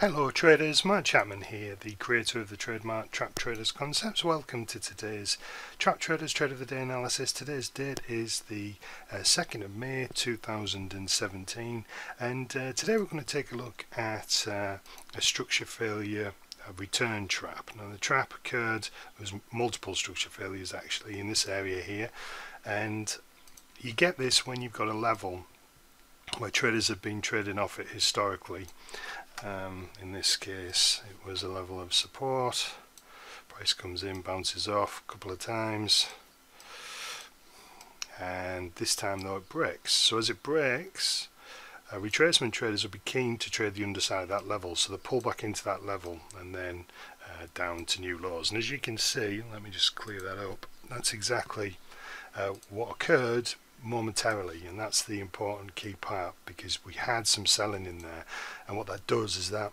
Hello traders, Mark Chapman here, the creator of the trademark Trapped Traders Concepts. Welcome to today's Trapped Traders Trade of the Day analysis. Today's date is the uh, 2nd of May 2017 and uh, today we're going to take a look at uh, a structure failure a return trap. Now the trap occurred, there was multiple structure failures actually in this area here and you get this when you've got a level where traders have been trading off it historically. Um, in this case it was a level of support. Price comes in bounces off a couple of times. And this time though it breaks. So as it breaks uh, retracement traders will be keen to trade the underside of that level. So they pull back into that level and then uh, down to new lows. And as you can see let me just clear that up. That's exactly uh, what occurred momentarily and that's the important key part because we had some selling in there and what that does is that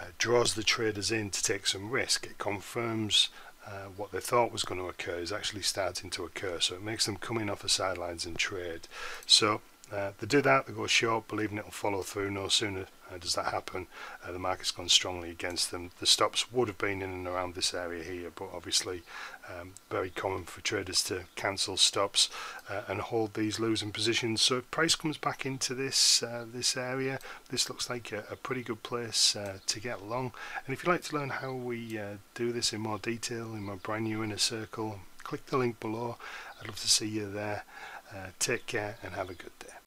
uh, draws the traders in to take some risk. It confirms uh, what they thought was going to occur is actually starting to occur so it makes them come in off the sidelines and trade. So uh, they do that, they go short, believing it will follow through. No sooner uh, does that happen, uh, the market's gone strongly against them. The stops would have been in and around this area here, but obviously um, very common for traders to cancel stops uh, and hold these losing positions. So if price comes back into this uh, this area, this looks like a, a pretty good place uh, to get long. And if you'd like to learn how we do this in more detail in my brand new inner circle, click the link below. I'd love to see you there. take care and have a good day.